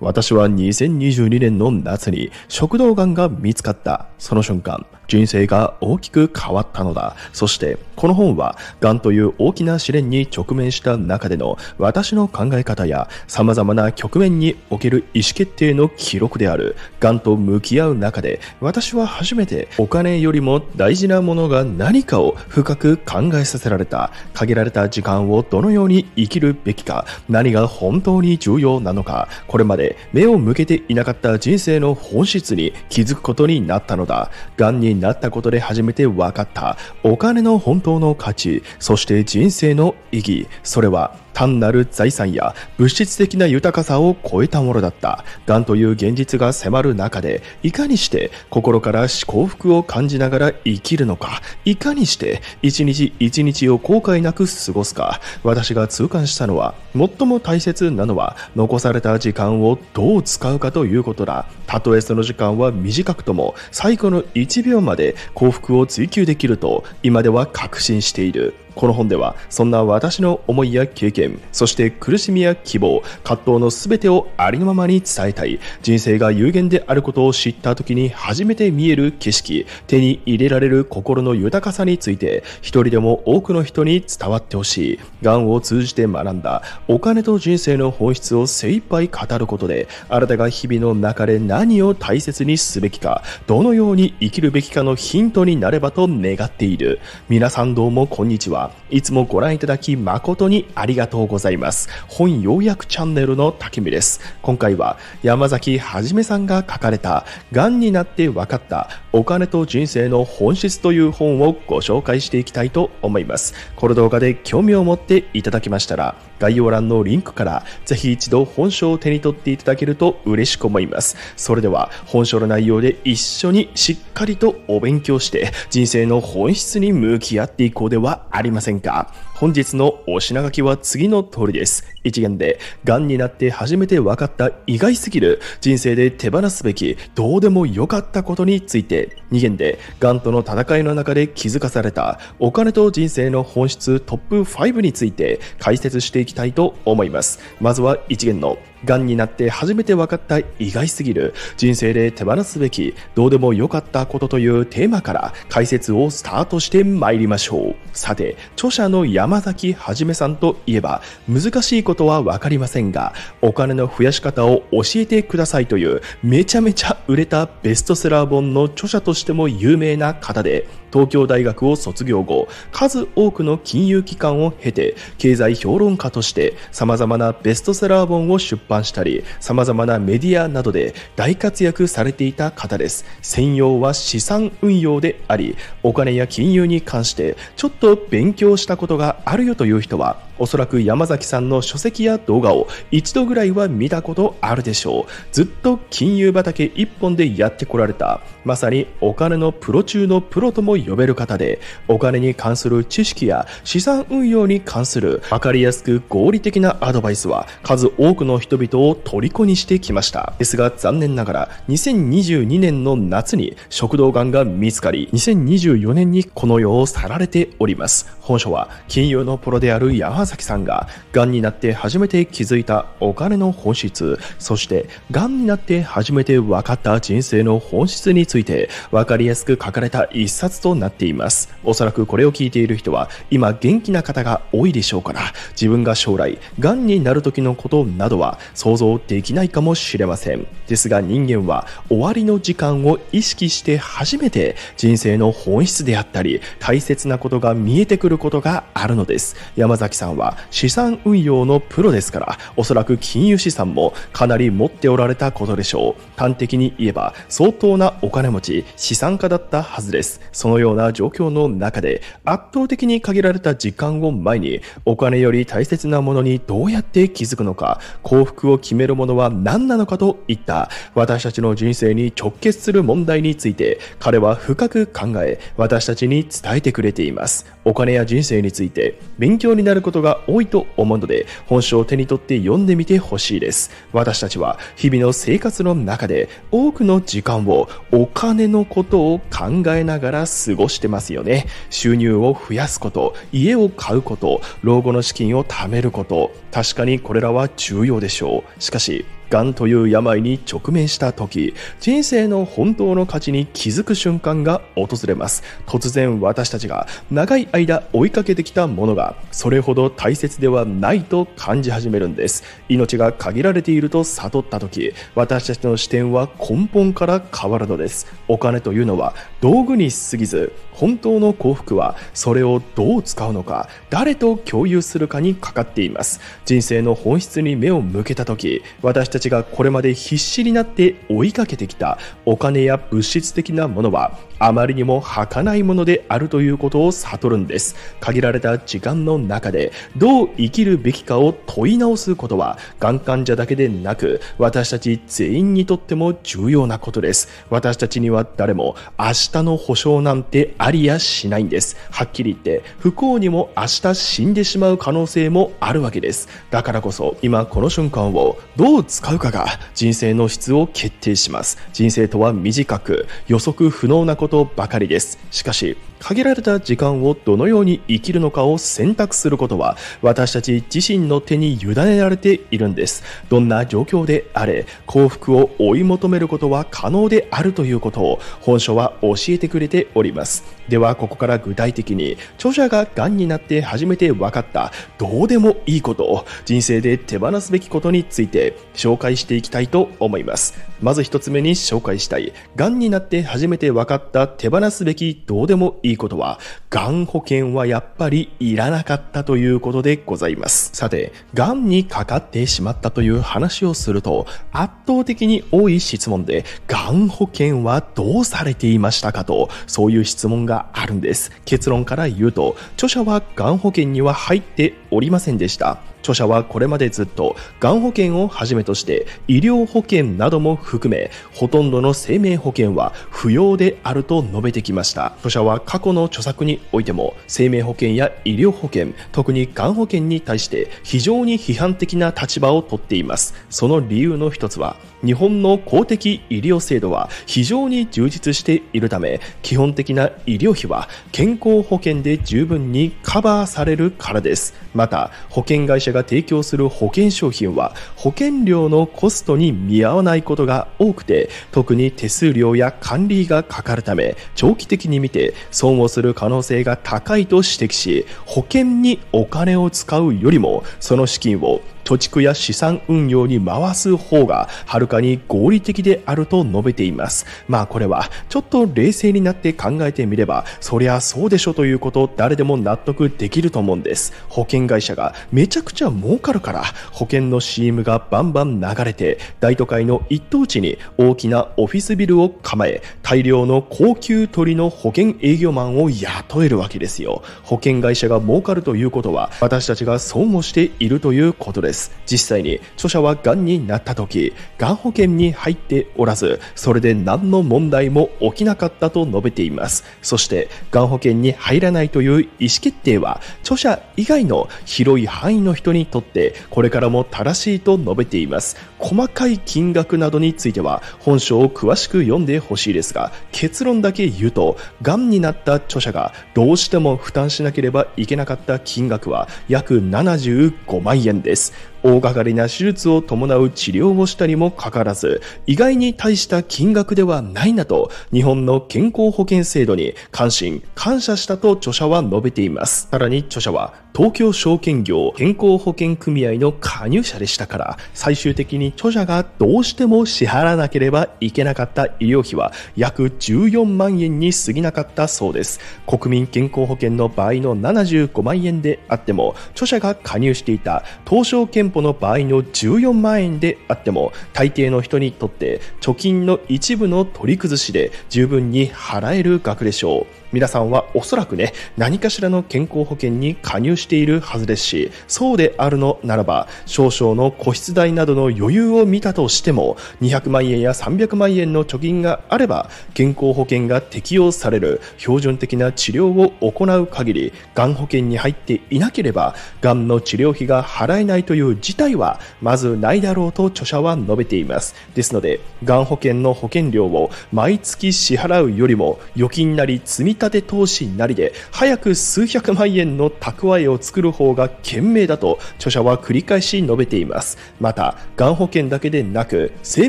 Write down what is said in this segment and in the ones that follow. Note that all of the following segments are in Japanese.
私は2022年の夏に食道がんが見つかった。その瞬間人生が大きく変わったのだ。そしてこの本はがんという大きな試練に直面した中での私の考え方や様々な局面における意思決定の記録である。がんと向き合う中で私は初めてお金よりも大事なものが何かを深く考えさせられた。限られた時間をどのように生きるべきか何が本当に重要なのかこれまで目を向けていなかった人生の本質に気づくことになったのだ。癌になったことで初めて分かった。お金の本当の価値、そして人生の意義、それは単なる財産や物質的な豊かさを超えたものだった。癌という現実が迫る中で、いかにして心から幸福を感じながら生きるのか、いかにして一日一日を後悔なく過ごすか、私が痛感したのは、最も大切なのは、残された時間をどう使うかということだ。たとえその時間は短くとも、最後の1秒まで幸福を追求できると、今では確信している。この本ではそんな私の思いや経験そして苦しみや希望葛藤の全てをありのままに伝えたい人生が有限であることを知った時に初めて見える景色手に入れられる心の豊かさについて一人でも多くの人に伝わってほしいがんを通じて学んだお金と人生の本質を精一杯語ることであなたが日々の中で何を大切にすべきかどのように生きるべきかのヒントになればと願っている。皆さんどうもこんにちは。いつもご覧いただき誠にありがとうございます。本要約チャンネルの竹見です。今回は山崎はじめさんが書かれた、癌になって分かったお金と人生の本質という本をご紹介していきたいと思います。この動画で興味を持っていただきましたら、概要欄のリンクからぜひ一度本書を手に取っていただけると嬉しく思います。それでは本書の内容で一緒にしっかりとお勉強して人生の本質に向き合っていこうではありませんか？本日のお品書きは次の通りです。一元で、癌になって初めて分かった意外すぎる人生で手放すべきどうでもよかったことについて、二元で、癌との戦いの中で気づかされたお金と人生の本質トップ5について解説していきたいと思います。まずは一元の癌になって初めて分かった意外すぎる人生で手放すべきどうでもよかったことというテーマから解説をスタートして参りましょう。さて、著者の山崎はじめさんといえば難しいことは分かりませんがお金の増やし方を教えてくださいというめちゃめちゃ売れたベストセラー本の著者としても有名な方で東京大学を卒業後数多くの金融機関を経て経済評論家として様々なベストセラー本を出版したり様々なメディアなどで大活躍されていた方です。専用は資産運用でありお金や金融に関してちょっと勉強したことがあるよという人はおそらく山崎さんの書籍や動画を一度ぐらいは見たことあるでしょう。ずっと金融畑一本でやってこられた。まさにお金のプロ中のプロとも呼べる方でお金に関する知識や資産運用に関する分かりやすく合理的なアドバイスは数多くの人々を虜にしてきました。ですが残念ながら2022年の夏に食道がんが見つかり2024年にこの世を去られております。本書は金融のプロである山崎さんが癌になって初めて気づいたお金の本質そして癌になって初めて分かった人生の本質について分かりやすく書かれた一冊となっています。おそらくこれを聞いている人は今元気な方が多いでしょうから自分が将来癌になる時のことなどは想像できないかもしれません。ですが人間は終わりの時間を意識して初めて人生の本質であったり大切なことが見えてくることがあるのです。山崎さんんは資産運用のプロですからおそらく金融資産もかなり持っておられたことでしょう。端的に言えば相当なお金持ち資産家だったはずです。そのような状況の中で圧倒的に限られた時間を前にお金より大切なものにどうやって気づくのか幸福を決めるものは何なのかといった私たちの人生に直結する問題について彼は深く考え私たちに伝えてくれています。お金や人生について勉強になることが多いと思うので本書を手に取って読んでみてほしいです。私たちは日々の生活の中で多くの時間をお金のことを考えながら過ごしてますよね。収入を増やすこと家を買うこと老後の資金を貯めること。確かにこれらは重要でしょう。しかし癌という病に直面した時、人生の本当の価値に気づく瞬間が訪れます。突然私たちが長い間追いかけてきたものがそれほど大切ではないと感じ始めるんです。命が限られていると悟った時、私たちの視点は根本から変わるのです。お金というのは道具に過ぎず、本当の幸福はそれをどう使うのか、誰と共有するかにかかっています。人生の本質に目を向けた時、私たちちがこれまで必死になって追いかけてきたお金や物質的なものはあまりにも儚いものであるということを悟るんです。限られた時間の中でどう生きるべきかを問い直すことは、がん患者だけでなく、私たち全員にとっても重要なことです。私たちには誰も明日の保証なんてありやしないんです。はっきり言って、不幸にも明日死んでしまう可能性もあるわけです。だからこそ、今この瞬間をどう使うかが人生の質を決定します。人生とは短く予測不能なことばかりです。しかし、限られた時間をどのように生きるのかを選択することは私たち自身の手に委ねられているんです。どんな状況であれ幸福を追い求めることは可能であるということを本書は教えてくれております。ではここから具体的に著者が癌になって初めて分かったどうでもいいことを人生で手放すべきことについて紹介していきたいと思います。まず一つ目に紹介したい癌になって初めて分かった手放すべきどうでもいいいいことは、がん保険はやっぱりいらなかったということでございます。さて、がんにかかってしまったという話をすると、圧倒的に多い質問で、がん保険はどうされていましたかと、そういう質問があるんです。結論から言うと、著者はがん保険には入っておりませんでした。著者はこれまでずっとがん保険をはじめとして医療保険なども含めほとんどの生命保険は不要であると述べてきました。著者は過去の著作においても生命保険や医療保険特にがん保険に対して非常に批判的な立場をとっています。その理由の一つは日本の公的医療制度は非常に充実しているため基本的な医療費は健康保険で十分にカバーされるからです。また保険会社が提供する保険商品は保険料のコストに見合わないことが多くて特に手数料や管理がかかるため長期的に見て損をする可能性が高いと指摘し保険にお金を使うよりもその資金を貯蓄や資産運用に回す方がはるかに合理的であると述べています。まあこれはちょっと冷静になって考えてみればそりゃそうでしょということ誰でも納得できると思うんです。保険会社がめちゃくちゃ儲かるから保険の CM がバンバン流れて大都会の一等地に大きなオフィスビルを構え大量の高級鳥の保険営業マンを雇えるわけですよ。保険会社が儲かるということは私たちが損をしているということです。です。実際に著者はがんになった時がん保険に入っておらずそれで何の問題も起きなかったと述べています。そしてがん保険に入らないという意思決定は著者以外の広い範囲の人にとってこれからも正しいと述べています。細かい金額などについては本書を詳しく読んでほしいですが結論だけ言うとがんになった著者がどうしても負担しなければいけなかった金額は約75万円です。大掛かりな手術を伴う治療をしたにもかかわらず、意外に大した金額ではないなと、日本の健康保険制度に関心、感謝したと著者は述べています。さらに著者は、東京証券業健康保険組合の加入者でしたから、最終的に著者がどうしても支払わなければいけなかった医療費は約14万円に過ぎなかったそうです。国民健康保険の場合の75万円であっても、著者が加入していた東証健舗の場合の14万円であっても大抵の人にとって貯金の一部の取り崩しで十分に払える額でしょう。皆さんはおそらくね、何かしらの健康保険に加入しているはずですし、そうであるのならば、少々の個室代などの余裕を見たとしても、200万円や300万円の貯金があれば、健康保険が適用される標準的な治療を行う限り、がん保険に入っていなければ、がんの治療費が払えないという事態は、まずないだろうと著者は述べています。ですので、がん保険の保険料を毎月支払うよりも、預金なり積み立て投資なりで早く数百万円の蓄えを作る方が賢明だと著者は繰り返し述べていますまたがん保険だけでなく生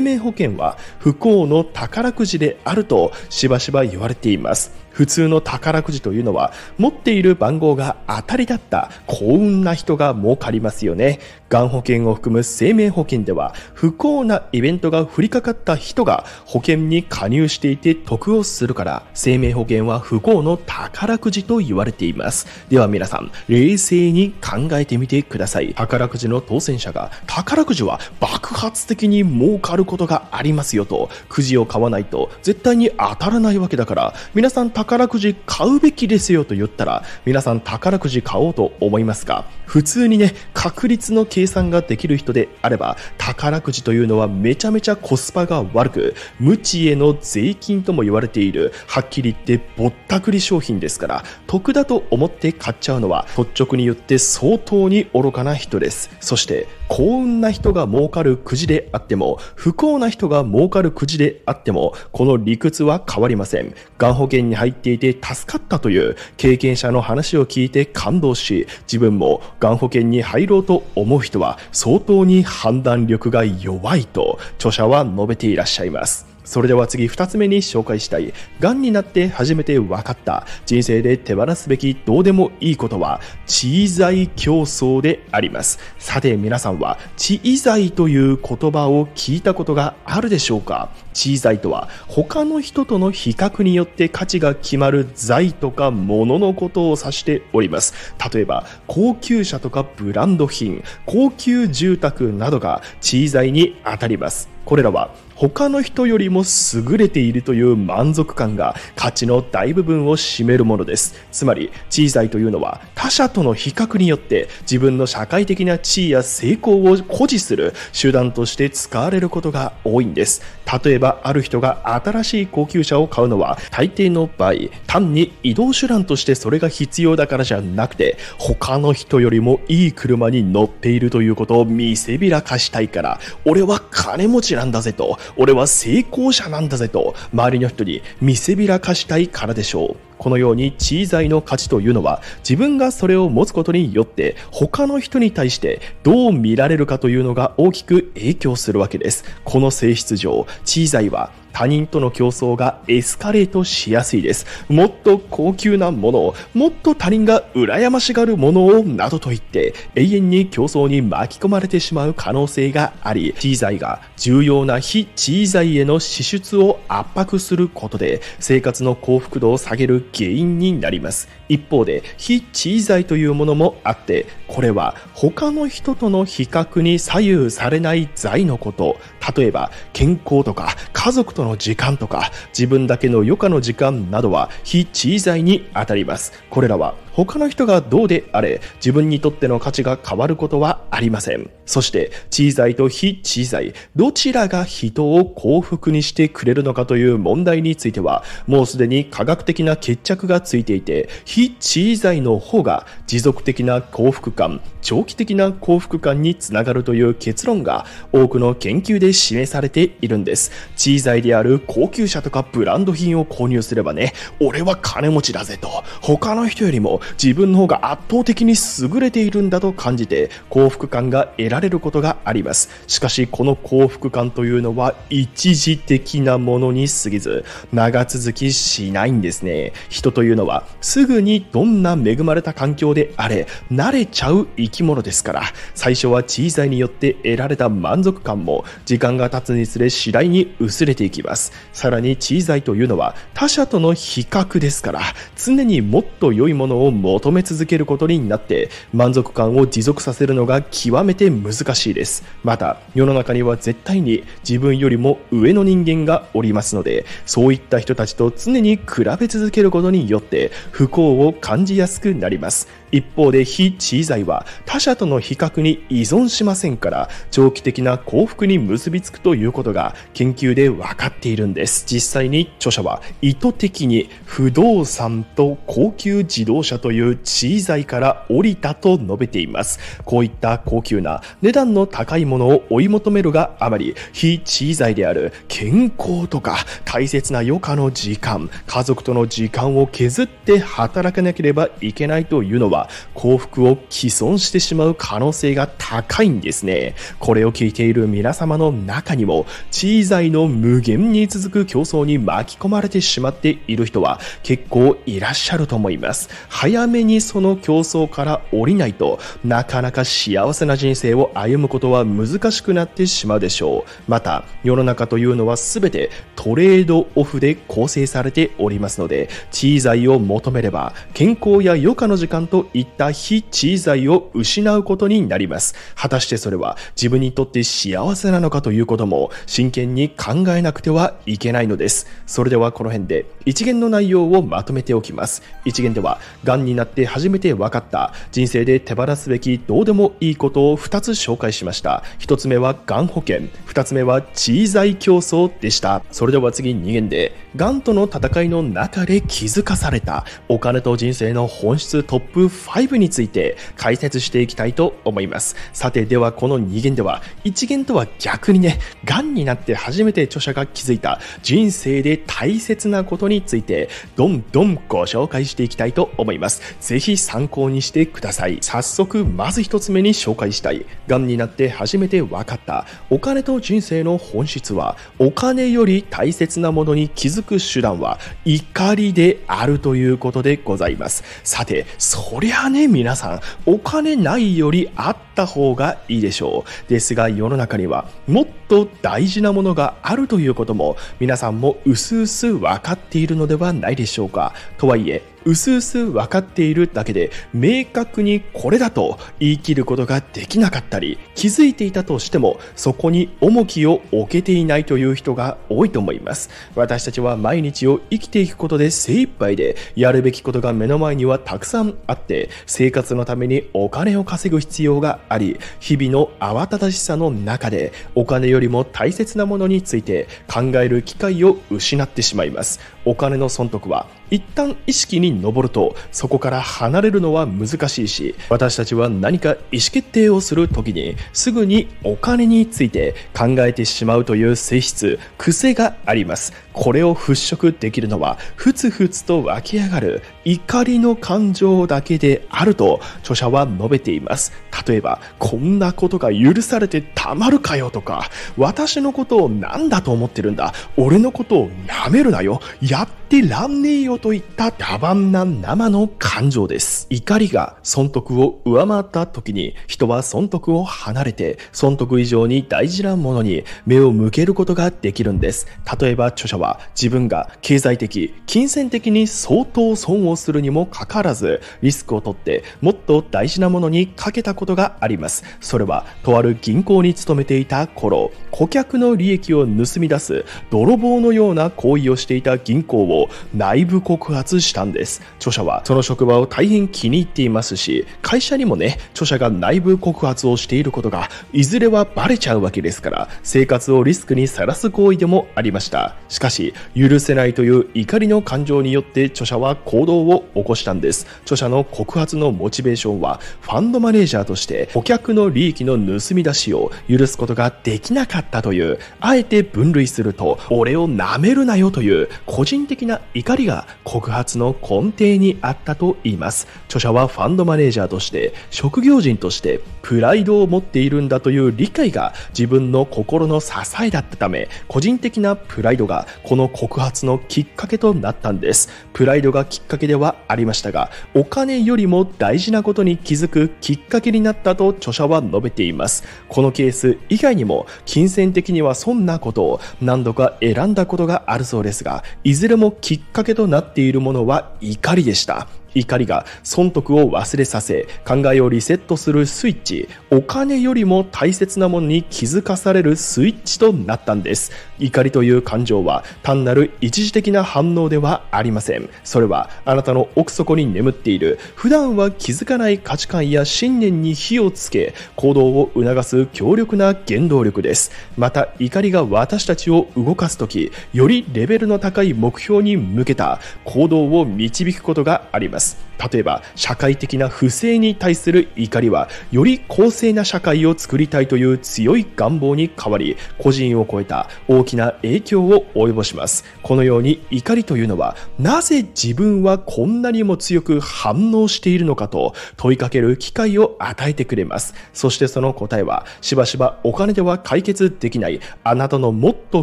命保険は不幸の宝くじであるとしばしば言われています普通の宝くじというのは持っている番号が当たりだった幸運な人が儲かりますよね。がん保険を含む生命保険では不幸なイベントが降りかかった人が保険に加入していて得をするから生命保険は不幸の宝くじと言われています。では皆さん冷静に考えてみてください。宝くじの当選者が宝くじは爆発的に儲かることがありますよとくじを買わないと絶対に当たらないわけだから皆さん宝くじ買うべきですよと言ったら皆さん宝くじ買おうと思いますか？普通にね確率の計計算ができる人であれば宝くじというのはめちゃめちゃコスパが悪く無知への税金とも言われているはっきり言ってぼったくり商品ですから得だと思って買っちゃうのは率直に言って相当に愚かな人です。そして幸運な人が儲かるくじであっても不幸な人が儲かるくじであってもこの理屈は変わりません。がん保険に入っていて助かったという経験者の話を聞いて感動し自分もがん保険に入ろうと思う人は相当に判断力が弱いと著者は述べていらっしゃいます。それでは次2つ目に紹介したい、がんになって初めて分かった人生で手放すべきどうでもいいことは、地位財競争であります。さて皆さんは、地位財という言葉を聞いたことがあるでしょうか？地位財とは、他の人との比較によって価値が決まる財とか物のことを指しております。例えば、高級車とかブランド品、高級住宅などが地位財に当たります。これらは他の人よりも優れているという満足感が価値の大部分を占めるものです。つまり、地位財というのは他者との比較によって自分の社会的な地位や成功を誇示する手段として使われることが多いんです。例えば、ある人が新しい高級車を買うのは大抵の場合、単に移動手段としてそれが必要だからじゃなくて、他の人よりもいい車に乗っているということを見せびらかしたいから、俺は金持ちなんだぜと、俺は成功者なんだぜと、周りの人に見せびらかしたいからでしょう。このように知財の価値というのは自分がそれを持つことによって他の人に対してどう見られるかというのが大きく影響するわけです。この性質上、知財は他人との競争がエスカレートしやすいです。もっと高級なものを、もっと他人が羨ましがるものを、などと言って、永遠に競争に巻き込まれてしまう可能性があり、地位財が重要な非地位財への支出を圧迫することで、生活の幸福度を下げる原因になります。一方で、非地位財というものもあって、これは他の人との比較に左右されない財のこと、例えば健康とか家族との時間とか自分だけの余暇の時間などは非知財に当たります。これらは他の人がどうであれ自分にとっての価値が変わることはありません。そして地位財と非地位財どちらが人を幸福にしてくれるのかという問題についてはもうすでに科学的な決着がついていて非地位財の方が持続的な幸福感長期的な幸福感につながるという結論が多くの研究で示されているんです。地位財である高級車とかブランド品を購入すればね、俺は金持ちだぜと、他の人よりも自分の方が圧倒的に優れているんだと感じて幸福感が得られることがあります。しかしこの幸福感というのは一時的なものに過ぎず、長続きしないんですね。人というのはすぐにどんな恵まれた環境であれ、慣れちゃう生き物ですから、最初は小さいによって得られた満足感も時間が経つにつれ次第に薄れていきます。さらに小さいというのは他者との比較ですから、常にもっと良いものを求め続けることになって満足感を持続させるのが極めて難しいです。また、世の中には絶対に自分よりも上の人間がおりますので、そういった人たちと常に比べ続けることによって不幸を感じやすくなります。一方で非知財は他者との比較に依存しませんから長期的な幸福に結びつくということが研究で分かっているんです。実際に著者は意図的に不動産と高級自動車という知財から降りたと述べています。こういった高級な値段の高いものを追い求めるがあまり非知財である健康とか大切な余暇の時間家族との時間を削って働かなければいけないというのは幸福を毀損してしまう可能性が高いんですね。これを聞いている皆様の中にも知財の無限に続く競争に巻き込まれてしまっている人は結構いらっしゃると思います。早めにその競争から降りないとなかなか幸せな人生を歩むことは難しくなってしまうでしょう。また世の中というのは全てトレードオフで構成されておりますので知財を求めれば健康や余暇の時間といった非知財を失うことになります。果たしてそれは自分にとって幸せなのかということも真剣に考えなくてはいけないのです。それではこの辺で一元の内容をまとめておきます。一元では癌になって初めて分かった人生で手放すべきどうでもいいことを2つ紹介しました。1つ目は癌保険。2つ目は知財競争でした。それでは次2元で癌との戦いの中で気づかされたお金と人生の本質トップ5について解説していきたいと思います。さてではこの2元では1元とは逆にね癌になって初めて著者が気づいた人生で大切なことについてどんどんご紹介していきたいと思います。ぜひ参考にしてください。早速まず1つ目に紹介したい。癌になって初めて分かった。お金と人生の本質はお金より大切なものに気づく手段は怒りであるということでございます。さてそりゃね皆さん。お金ないよりあった方がいいでしょう。ですが世の中にはもっと大事なものがあるということも皆さんも薄々分かっているのではないでしょうか。とはいえうすうす分かっているだけで明確にこれだと言い切ることができなかったり気づいていたとしてもそこに重きを置けていないという人が多いと思います。私たちは毎日を生きていくことで精一杯でやるべきことが目の前にはたくさんあって生活のためにお金を稼ぐ必要があり日々の慌ただしさの中でお金よりも大切なものについて考える機会を失ってしまいます。お金の損得は一旦意識に登るとそこから離れるのは難しいし私たちは何か意思決定をする時にすぐにお金について考えてしまうという性質癖があります。これを払拭できるのはふつふつと湧き上がる怒りの感情だけであると著者は述べています例えばこんなことが許されてたまるかよとか私のことを何だと思ってるんだ？俺のことを舐めるなよ？やってらんねえよといった野蛮な生の感情です。怒りが損得を上回った時に人は損得を離れて損得以上に大事なものに目を向けることができるんです。例えば著者はは自分が経済的、金銭的に相当損をするにもかかわらずリスクを取ってもっと大事なものにかけたことがあります。それはとある銀行に勤めていた頃、顧客の利益を盗み出す泥棒のような行為をしていた銀行を内部告発したんです。著者はその職場を大変気に入っていますし会社にもね著者が内部告発をしていることがいずれはバレちゃうわけですから生活をリスクにさらす行為でもありました。しかし許せないという怒りの感情によって著者は行動を起こしたんです。著者の告発のモチベーションはファンドマネージャーとして顧客の利益の盗み出しを許すことができなかったというあえて分類すると俺を舐めるなよという個人的な怒りが告発の根底にあったと言います。著者はファンドマネージャーとして職業人としてプライドを持っているんだという理解が自分の心の支えだったため個人的なプライドがこの告発のきっかけとなったんです。プライドがきっかけではありましたがお金よりも大事なことに気づくきっかけになったと著者は述べています。このケース以外にも金銭的にはそんなことを何度か選んだことがあるそうですがいずれもきっかけとなっているものは怒りでした。怒りが損得を忘れさせ考えをリセットするスイッチお金よりも大切なものに気づかされるスイッチとなったんです。怒りという感情は単なる一時的な反応ではありません。それはあなたの奥底に眠っている普段は気づかない価値観や信念に火をつけ行動を促す強力な原動力です。また怒りが私たちを動かす時よりレベルの高い目標に向けた行動を導くことがあります。ます。例えば社会的な不正に対する怒りはより公正な社会を作りたいという強い願望に変わり個人を超えた大きな影響を及ぼします。このように怒りというのはなぜ自分はこんなにも強く反応しているのかと問いかける機会を与えてくれます。そしてその答えはしばしばお金では解決できないあなたのもっと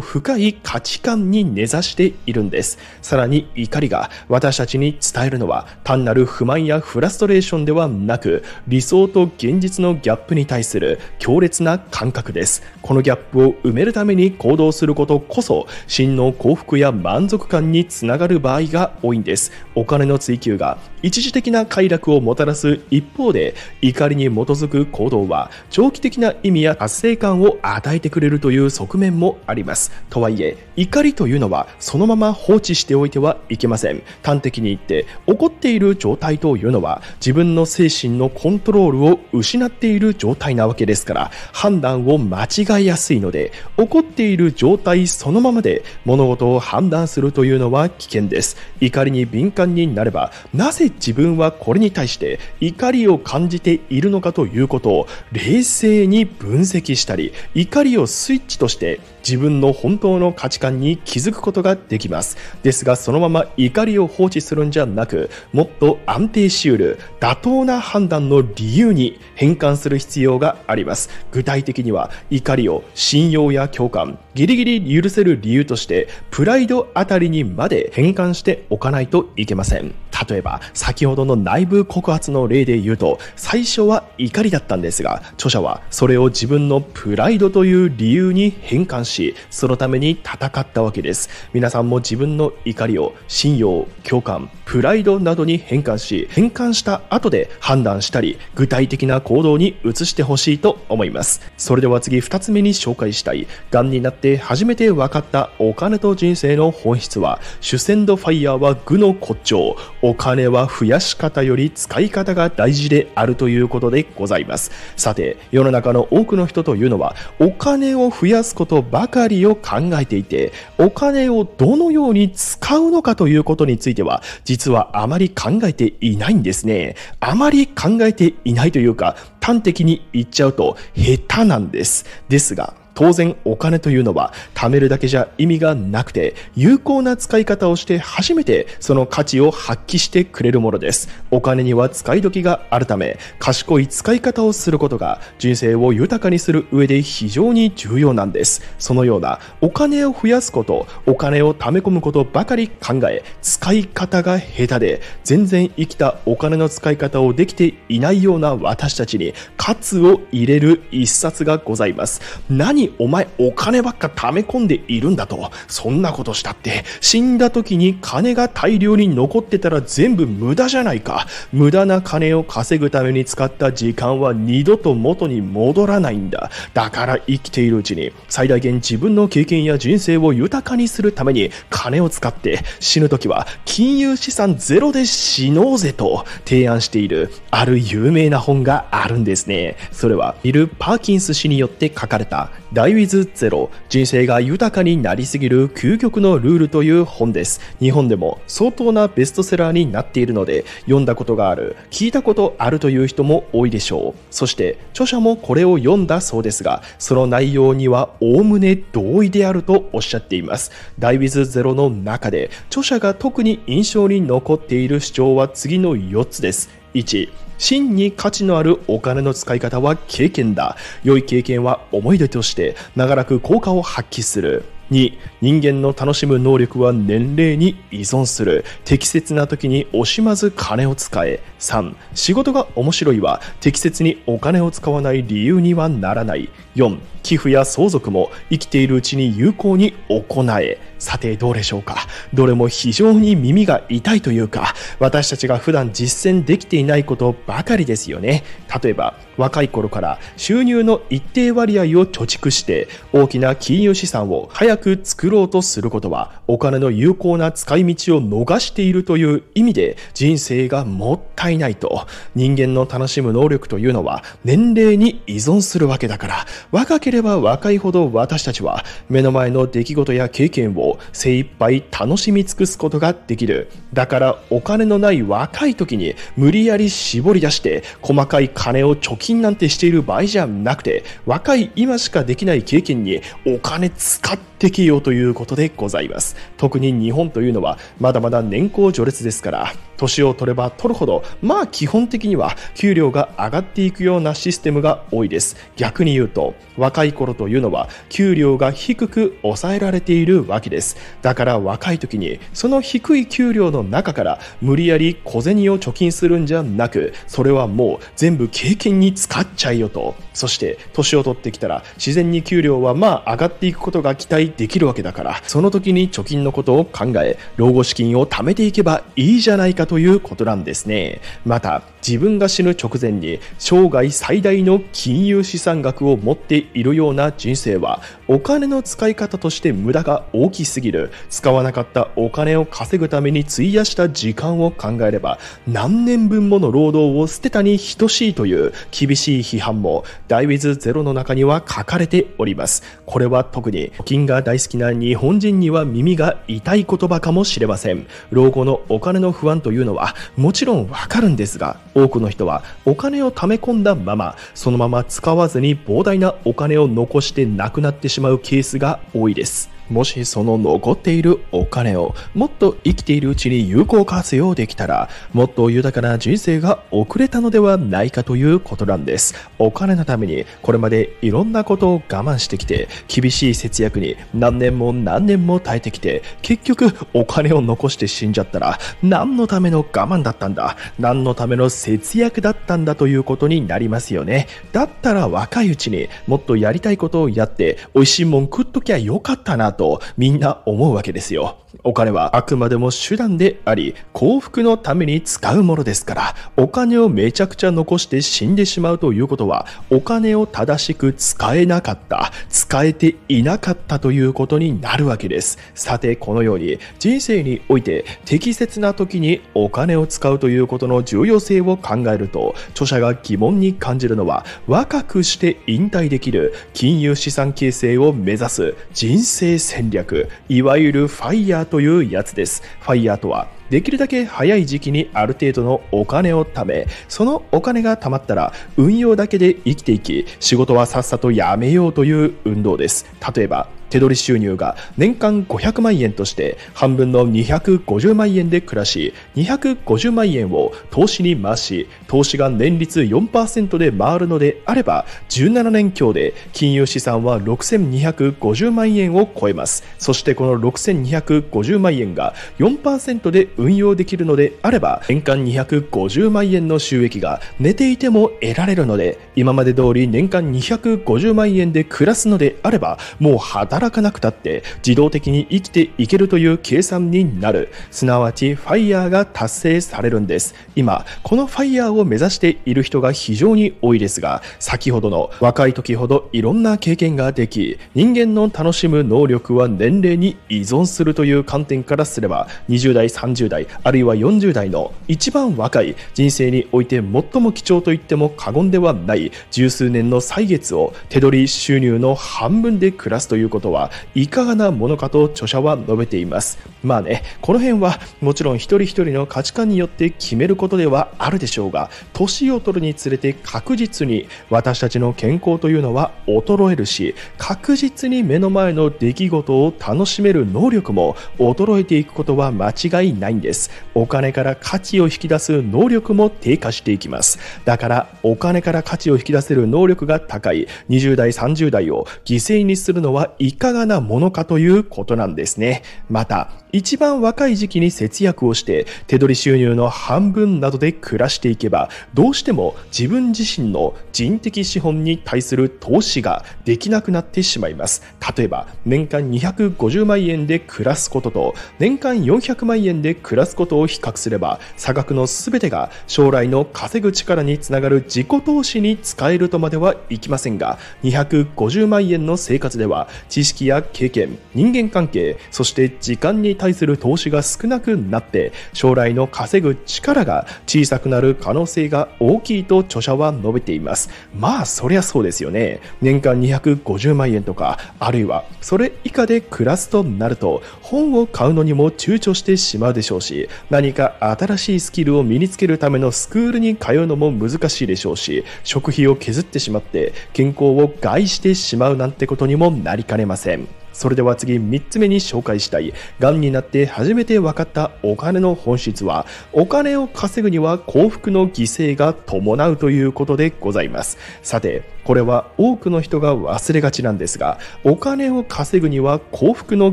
深い価値観に根ざしているんです。さらに怒りが私たちに伝えるのは単なる不満やフラストレーションではなく理想と現実のギャップに対する強烈な感覚です。このギャップを埋めるために行動することこそ真の幸福や満足感につながる場合が多いんです。お金の追求が一時的な快楽をもたらす一方で怒りに基づく行動は長期的な意味や達成感を与えてくれるという側面もあります。とはいえ怒りというのはそのまま放置しておいてはいけません。端的に言って怒っている状態というのは自分の精神のコントロールを失っている状態なわけですから判断を間違いやすいので怒っている状態そのままで物事を判断するというのは危険です。怒りに敏感になればなぜ自分はこれに対して怒りを感じているのかということを冷静に分析したり怒りをスイッチとして自分の本当の価値観に気づくことができます。ですがそのまま怒りを放置するんじゃなくもっと安定しうる妥当な判断の理由に変換する必要があります。具体的には怒りを信用や共感ギリギリ許せる理由としてプライドあたりにまで変換しておかないといけません。例えば先ほどの内部告発の例で言うと最初は怒りだったんですが著者はそれを自分のプライドという理由に変換ししそのために戦ったわけです。皆さんも自分の怒りを信用共感プライドなどに変換し変換した後で判断したり具体的な行動に移してほしいと思います。それでは次2つ目に紹介したい。がんになって初めて分かったお金と人生の本質は主戦度ファイヤーは具の骨頂。お金は増やし方より使い方が大事であるということでございます。さて世の中の多くの人というのはお金を増やすことばばかりを考えていてお金をどのように使うのかということについては実はあまり考えていないんですね。あまり考えていないというか端的に言っちゃうと下手なんです。ですが当然お金というのは貯めるだけじゃ意味がなくて有効な使い方をして初めてその価値を発揮してくれるものです。お金には使い時があるため賢い使い方をすることが人生を豊かにする上で非常に重要なんです。そのようなお金を増やすことお金を貯め込むことばかり考え使い方が下手で全然生きたお金の使い方をできていないような私たちに喝を入れる一冊がございます。何お前お金ばっか貯め込んでいるんだと。そんなことしたって、死んだ時に金が大量に残ってたら全部無駄じゃないか。無駄な金を稼ぐために使った時間は二度と元に戻らないんだ。だから生きているうちに最大限自分の経験や人生を豊かにするために金を使って死ぬ時は金融資産ゼロで死のうぜと提案しているある有名な本があるんですね。それはビル・パーキンス氏によって書かれたダイウィズゼロ人生が豊かになりすぎる究極のルールという本です。日本でも相当なベストセラーになっているので読んだことがある、聞いたことあるという人も多いでしょう。そして著者もこれを読んだそうですが、その内容にはおおむね同意であるとおっしゃっています。ダイウィズゼロの中で著者が特に印象に残っている主張は次の4つです。1真に価値のあるお金の使い方は経験だ。良い経験は思い出として長らく効果を発揮する。2人間の楽しむ能力は年齢に依存する。適切な時に惜しまず金を使え。3仕事が面白いは適切にお金を使わない理由にはならない。4寄付や相続も生きているうちに有効に行え。さてどうでしょうか？どれも非常に耳が痛いというか私たちが普段実践できていないことばかりですよね。例えば若い頃から収入の一定割合を貯蓄して大きな金融資産を早く作ろうとすることはお金の有効な使い道を逃しているという意味で人生がもったいないと。人間の楽しむ能力というのは年齢に依存するわけだから。若ければ若いほど私たちは目の前の出来事や経験を精一杯楽しみ尽くすことができる。だからお金のない若い時に無理やり絞り出して細かい金を貯金なんてしている場合じゃなくて若い今しかできない経験にお金使ってきようということでございます。特に日本というのはまだまだ年功序列ですから年を取れば取るほどまあ基本的には給料が上がっていくようなシステムが多いです。逆に言うと若い頃というのは給料が低く抑えられているわけです。だから若い時にその低い給料の中から無理やり小銭を貯金するんじゃなくそれはもう全部経験に使っちゃいよと。そして年を取ってきたら自然に給料はまあ上がっていくことが期待できるわけだからその時に貯金のことを考え老後資金を貯めていけばいいじゃないかということなんですね。また自分が死ぬ直前に生涯最大の金融資産額を持っているような人生はお金の使い方として無駄が大きすぎる。使わなかったお金を稼ぐために費やした時間を考えれば何年分もの労働を捨てたに等しいという厳しい批判もダイウィズゼロの中には書かれております。これは特に金が大好きな日本人には耳が痛い言葉かもしれません。老後のお金の不安というのはもちろんわかるんですが多くの人はお金を貯め込んだままそのまま使わずに膨大なお金を残して亡くなってしまうケースが多いです。もしその残っているお金をもっと生きているうちに有効活用できたらもっと豊かな人生が遅れたのではないかということなんです。お金のためにこれまでいろんなことを我慢してきて厳しい節約に何年も何年も耐えてきて結局お金を残して死んじゃったら何のための我慢だったんだ？何のための節約だったんだということになりますよね。だったら若いうちにもっとやりたいことをやって美味しいもん食っときゃよかったなと。とみんな思うわけですよ。お金はあくまでも手段であり、幸福のために使うものですから、お金をめちゃくちゃ残して死んでしまうということは、お金を正しく使えなかった、使えていなかったということになるわけです。さて、このように人生において適切な時にお金を使うということの重要性を考えると、著者が疑問に感じるのは、若くして引退できる金融資産形成を目指す人生戦略、いわゆるファイヤーというやつです。ファイヤーとはできるだけ早い時期にある程度のお金を貯め、そのお金が貯まったら運用だけで生きていき、仕事はさっさとやめようという運動です。例えば、手取り収入が年間500万円として半分の250万円で暮らし250万円を投資に回し投資が年率4%で回るのであれば17年強で金融資産は6250万円を超えます。そしてこの6250万円が4%で運用できるのであれば年間250万円の収益が寝ていても得られるので今まで通り年間250万円で暮らすのであればもう働働かなくたって自動的に生きていけるという計算になる。すなわちファイヤーが達成されるんです。今このファイヤーを目指している人が非常に多いですが先ほどの若い時ほどいろんな経験ができ人間の楽しむ能力は年齢に依存するという観点からすれば20代30代あるいは40代の一番若い人生において最も貴重と言っても過言ではない十数年の歳月を手取り収入の半分で暮らすということ。はいかがなものかと著者は述べています。まあねこの辺はもちろん一人一人の価値観によって決めることではあるでしょうが年を取るにつれて確実に私たちの健康というのは衰えるし確実に目の前の出来事を楽しめる能力も衰えていくことは間違いないんです。お金から価値を引き出す能力も低下していきます。だからお金から価値を引き出せる能力が高い。20代30代を犠牲にするのはいいかがなものかということなんですね。また、一番若い時期に節約をして手取り収入の半分などで暮らしていけばどうしても自分自身の人的資本に対する投資ができなくなってしまいます。例えば年間250万円で暮らすことと年間400万円で暮らすことを比較すれば差額の全てが将来の稼ぐ力につながる自己投資に使えるとまではいきませんが250万円の生活では知識や経験人間関係そして時間に対する投資が少なくなって将来の稼ぐ力が小さくなる可能性が大きいと著者は述べています。まあそりゃそうですよね。年間250万円とかあるいはそれ以下で暮らすとなると本を買うのにも躊躇してしまうでしょうし何か新しいスキルを身につけるためのスクールに通うのも難しいでしょうし食費を削ってしまって健康を害してしまうなんてことにもなりかねません。それでは次3つ目に紹介したい、がんになって初めて分かったお金の本質は、お金を稼ぐには幸福の犠牲が伴うということでございます。さて、これは多くの人が忘れがちなんですが、お金を稼ぐには幸福の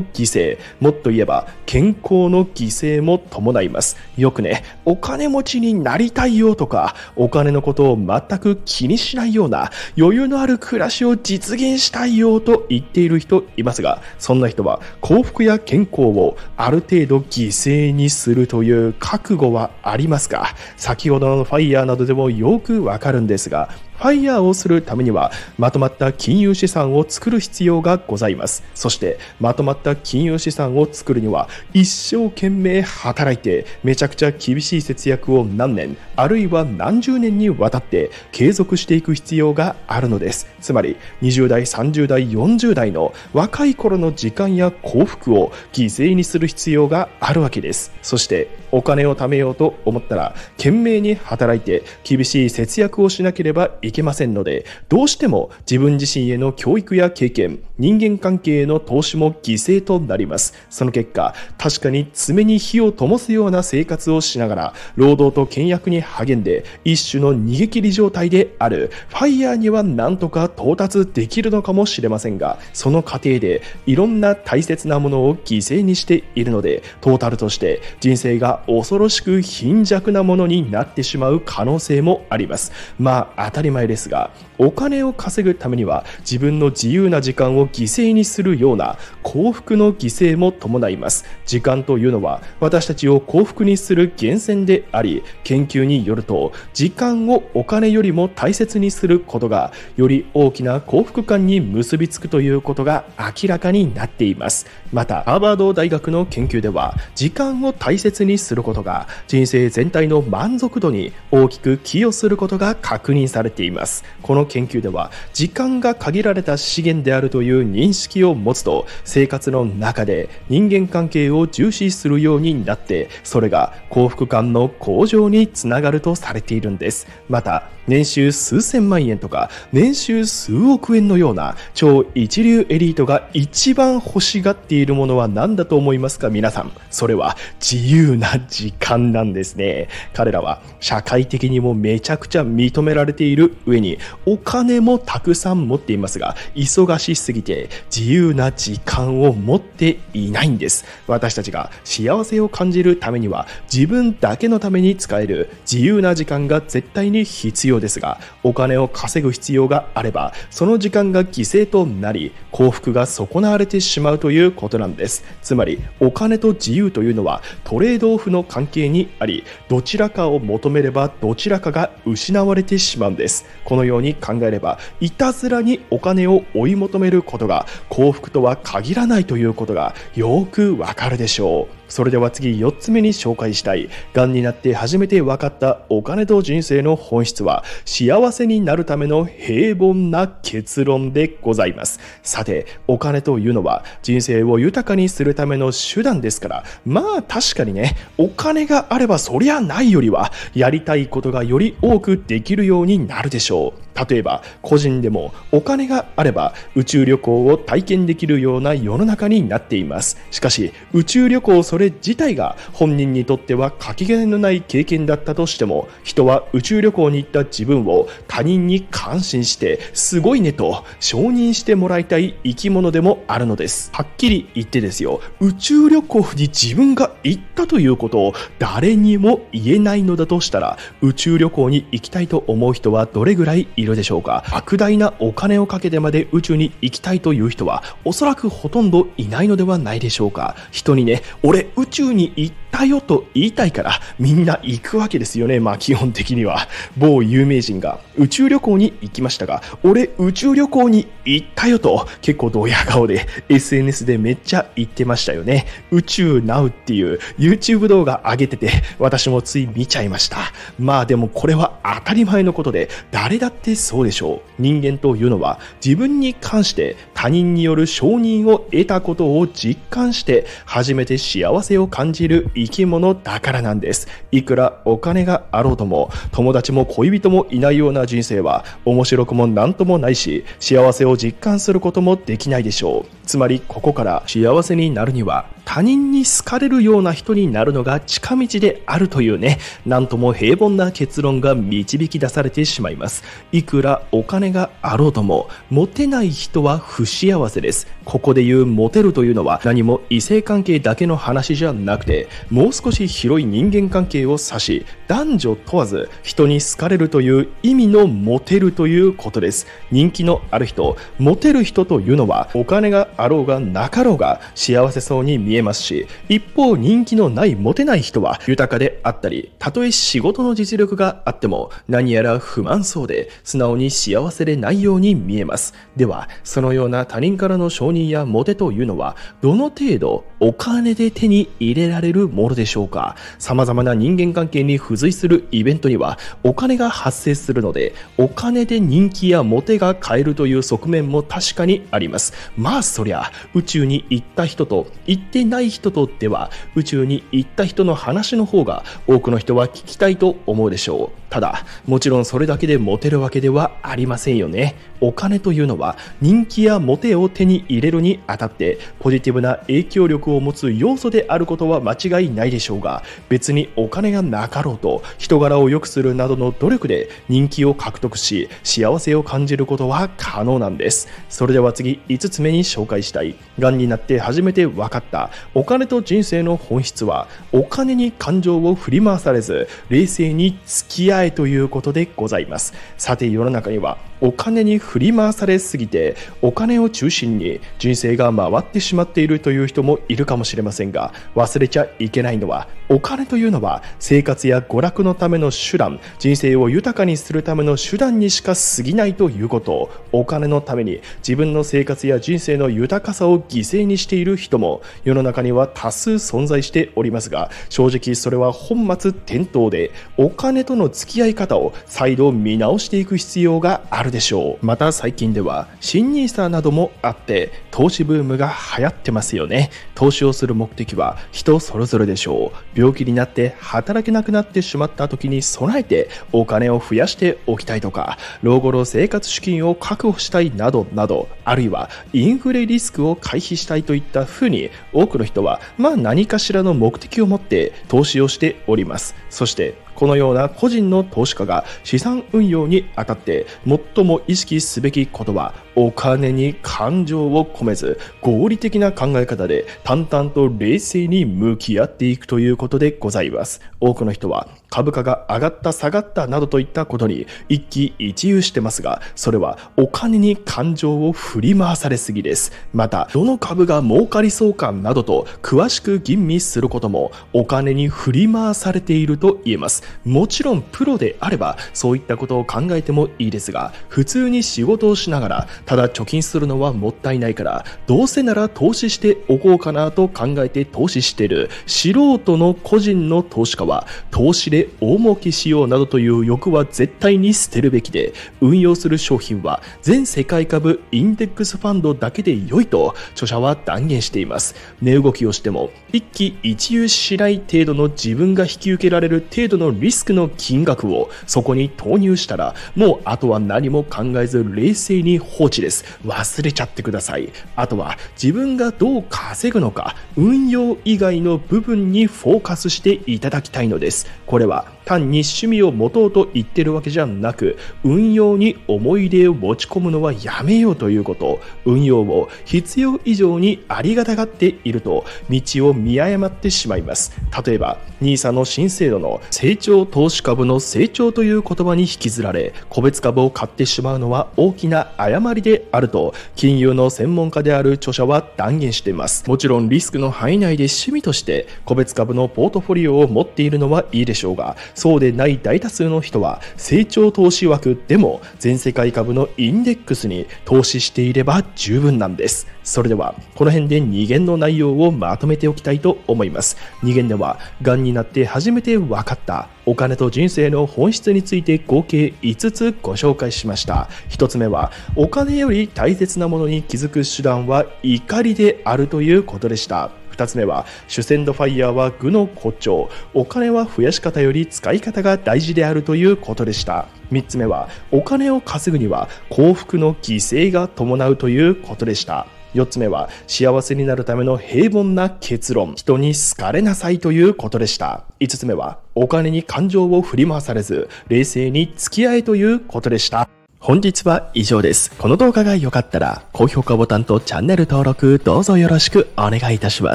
犠牲、もっと言えば健康の犠牲も伴います。よくね、お金持ちになりたいよとか、お金のことを全く気にしないような余裕のある暮らしを実現したいよと言っている人いますが、そんな人は幸福や健康をある程度犠牲にするという覚悟はありますか？先ほどのファイヤーなどでもよくわかるんですが、ファイヤーをするためにはまとまった金融資産を作る必要がございます。そしてまとまった金融資産を作るには一生懸命働いてめちゃくちゃ厳しい節約を何年あるいは何十年にわたって継続していく必要があるのです。つまり20代30代40代の若い頃の時間や幸福を犠牲にする必要があるわけです。そしてお金を貯めようと思ったら懸命に働いて厳しい節約をしなければいけませんのでどうしても自分自身への教育や経験人間関係への投資も犠牲となります。その結果確かに爪に火を灯すような生活をしながら労働と倹約に励んで一種の逃げ切り状態である。ファイヤーには何とか到達できるのかもしれませんがその過程でいろんな大切なものを犠牲にしているのでトータルとして人生が恐ろしく貧弱なものになってしまう可能性もあります。まあ当たり前ですがお金を稼ぐためには自分の自由な時間を犠牲にするような幸福の犠牲も伴います。時間というのは私たちを幸福にする源泉であり研究によると時間をお金よりも大切にすることがより大きな幸福感に結びつくということが明らかになっています。またハーバード大学の研究では時間を大切にすることが人生全体の満足度に大きく寄与することが確認されています。この研究では時間が限られた資源であるという認識を持つと生活の中で人間関係を重視するようになってそれが幸福感の向上につながるとされているんです。また年収数千万円とか年収数億円のような超一流エリートが一番欲しがっているものは何だと思いますか皆さん。それは自由な時間なんですね。彼らは社会的にもめちゃくちゃ認められている上にお金もたくさん持っていますが忙しすぎて自由な時間を持っていないんです。私たちが幸せを感じるためには自分だけのために使える自由な時間が絶対に必要ですがお金を稼ぐ必要があればその時間が犠牲となり幸福が損なわれてしまうということなんです。つまりお金と自由というのはトレードオフの関係にありどちらかを求めればどちらかが失われてしまうんです。このように考えればいたずらにお金を追い求めることが幸福とは限らないということがよくわかるでしょう。それでは次4つ目に紹介したい、癌になって初めて分かったお金と人生の本質は、幸せになるための平凡な結論でございます。さて、お金というのは人生を豊かにするための手段ですから、まあ確かにね、お金があればそりゃないよりは、やりたいことがより多くできるようになるでしょう。例えば個人でもお金があれば宇宙旅行を体験できるような世の中になっています。しかし宇宙旅行それ自体が本人にとってはかけがえのない経験だったとしても人は宇宙旅行に行った自分を他人に感心してすごいねと承認してもらいたい生き物でもあるのです。はっきり言ってですよ。宇宙旅行に自分が行ったということを誰にも言えないのだとしたら宇宙旅行に行きたいと思う人はどれぐらいいるるでしょうか？莫大なお金をかけてまで宇宙に行きたいという人はおそらくほとんどいないのではないでしょうか？人にね俺宇宙に行ったよと言いたいからみんな行くわけですよねまあ基本的には。某有名人が。宇宙旅行に行きましたが俺宇宙旅行に行ったよと結構ドヤ顔で SNS でめっちゃ言ってましたよね。宇宙 Now っていう YouTube 動画上げてて私もつい見ちゃいました。まあでもこれは当たり前のことで誰だってそうでしょう。人間というのは自分に関して他人による承認を得たことを実感して初めて幸せを感じる生き物だからなんです。いくらお金があろうとも友達も恋人もいないような人生は面白くも何ともないし幸せを実感することもできないでしょう。つまりここから幸せになるには他人に好かれるような人になるのが近道であるというね。なんとも平凡な結論が導き出されてしまいます。いくらお金があろうともモテない人は不幸せです。ここで言うモテるというのは何も異性関係だけの話じゃなくてもう少し広い人間関係を指し男女問わず人に好かれるという意味のモテるということです。人気のある人モテる人というのはお金があろうがなかろうが幸せそうに見えますし一方人気のないモテない人は豊かであったりたとえ仕事の実力があっても何やら不満そうで素直に幸せでないように見えます。ではそのような他人からの承認やモテというのはどの程度お金で手に入れられるものでしょうか？様々な人間関係に付随するイベントにはお金が発生するのでお金で人気やモテが買えるという側面も確かにあります。まあそりゃ宇宙に行った人と行ってない人とでは宇宙に行った人の話の方が多くの人は聞きたいと思うでしょう。ただもちろんそれだけでモテるわけではありませんよね。お金というのは人気やモテを手に入れるにあたってポジティブな影響力を持つ要素であることは間違いないでしょうが別にお金がなかろうと人柄を良くするなどの努力で人気を獲得し幸せを感じることは可能なんです。それでは次5つ目に紹介したい。がんになって初めて分かった。お金と人生の本質はお金に感情を振り回されず冷静に付き合えということでございます。さて世の中にはお金に振り回されすぎてお金を中心に人生が回ってしまっているという人もいるかもしれませんが忘れちゃいけないのはお金というのは生活や娯楽のための手段人生を豊かにするための手段にしか過ぎないということ。お金のために自分の生活や人生の豊かさを犠牲にしている人も世の中には多数存在しておりますが正直それは本末転倒でお金との付き合い方を再度見直していく必要があるでしょう。また最近では新ニーサなどもあって投資ブームが流行ってますよね。投資をする目的は人それぞれでしょう。病気になって働けなくなってしまった時に備えてお金を増やしておきたいとか老後の生活資金を確保したいなどなどあるいはインフレリスクを回避したいといったふうに多くの人はまあ何かしらの目的を持って投資をしております。そしてこのような個人の投資家が資産運用にあたって最も意識すべきことはお金に感情を込めず合理的な考え方で淡々と冷静に向き合っていくということでございます。多くの人は株価が上がった下がったなどといったことに一喜一憂してますがそれはお金に感情を振り回されすぎです。またどの株が儲かりそうかなどと詳しく吟味することもお金に振り回されていると言えます。もちろんプロであればそういったことを考えてもいいですが普通に仕事をしながらただ貯金するのはもったいないからどうせなら投資しておこうかなと考えて投資してる。素人の個人の投資家は投資で大儲けしようなどという欲は絶対に捨てるべきで運用する商品は全世界株インデックスファンドだけで良いと著者は断言しています。値動きをしても一喜一憂しない程度の自分が引き受けられる程度のリスクの金額をそこに投入したらもうあとは何も考えず冷静に放置。です。忘れちゃってください。あとは自分がどう稼ぐのか運用以外の部分にフォーカスしていただきたいのです。これは単に趣味を持とうと言ってるわけじゃなく運用に思い入れを持ち込むのはやめようということ。運用を必要以上にありがたがっていると道を見誤ってしまいます。例えば NISA の新制度の成長投資株の成長という言葉に引きずられ個別株を買ってしまうのは大きな誤りであると。金融の専門家である著者は断言しています。もちろんリスクの範囲内で趣味として個別株のポートフォリオを持っているのはいいでしょうがそうでない大多数の人は成長投資枠でも全世界株のインデックスに投資していれば十分なんです。それではこの辺で2限の内容をまとめておきたいと思います。2限ではがんになって初めて分かったお金と人生の本質について合計5つご紹介しました。1つ目はお金より大切なものに気づく手段は怒りであるということでした。2つ目は主戦度ファイヤーは具の骨頂お金は増やし方より使い方が大事であるということでした。3つ目はお金を稼ぐには幸福の犠牲が伴うということでした。4つ目は幸せになるための平凡な結論。人に好かれなさいということでした。5つ目はお金に感情を振り回されず冷静に付き合えということでした。本日は以上です。この動画が良かったら、高評価ボタンとチャンネル登録どうぞよろしくお願いいたしま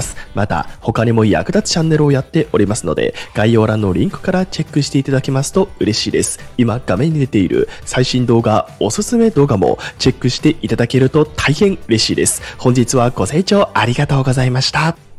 す。また、他にも役立つチャンネルをやっておりますので、概要欄のリンクからチェックしていただけますと嬉しいです。今画面に出ている最新動画、おすすめ動画もチェックしていただけると大変嬉しいです。本日はご清聴ありがとうございました。